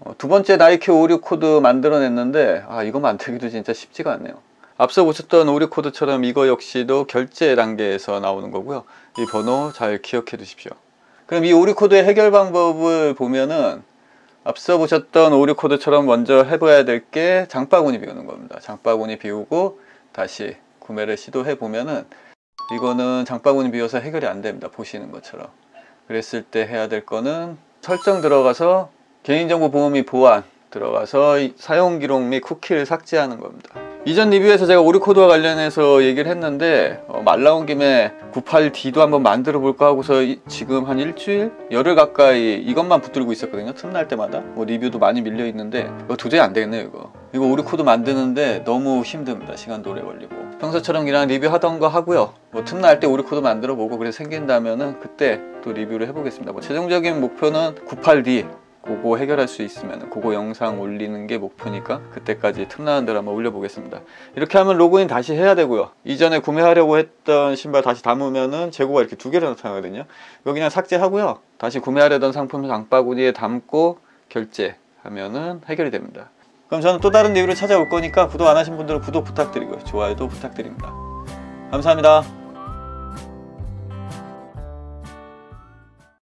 어, 두 번째 나이키 오류 코드 만들어냈는데 아 이거 만들기도 진짜 쉽지가 않네요. 앞서 보셨던 오류 코드처럼 이거 역시도 결제 단계에서 나오는 거고요. 이 번호 잘 기억해 두십시오. 그럼 이 오류 코드의 해결 방법을 보면은 앞서 보셨던 오류 코드처럼 먼저 해봐야 될 게 장바구니 비우는 겁니다. 장바구니 비우고 다시 구매를 시도해 보면은 이거는 장바구니 비워서 해결이 안 됩니다. 보시는 것처럼. 그랬을 때 해야 될 거는 설정 들어가서 개인정보 보호및 보안 들어가서 이 사용 기록 및 쿠키를 삭제하는 겁니다. 이전 리뷰에서 제가 오류코드와 관련해서 얘기를 했는데 어, 말 나온 김에 98D도 한번 만들어 볼까 하고서 이- 지금 한 일주일? 열흘 가까이 이것만 붙들고 있었거든요. 틈날 때마다. 뭐 리뷰도 많이 밀려 있는데 이거 도저히 안 되겠네요 이거. 이거 오류코드 만드는데 너무 힘듭니다. 시간도 오래 걸리고. 평소처럼 그냥 리뷰 하던 거 하고요. 뭐 틈날 때 오류코드 만들어 보고 그래 생긴다면은 그때 또 리뷰를 해보겠습니다. 뭐 최종적인 목표는 98D 그거 해결할 수 있으면 그거 영상 올리는 게 목표니까 그때까지 틈나는 대로 한번 올려보겠습니다. 이렇게 하면 로그인 다시 해야 되고요. 이전에 구매하려고 했던 신발 다시 담으면은 재고가 이렇게 두 개로 나타나거든요. 이거 그냥 삭제하고요. 다시 구매하려던 상품 장바구니에 담고 결제하면은 해결이 됩니다. 그럼 저는 또 다른 리뷰를 찾아올 거니까 구독 안 하신 분들은 구독 부탁드리고요. 좋아요도 부탁드립니다. 감사합니다.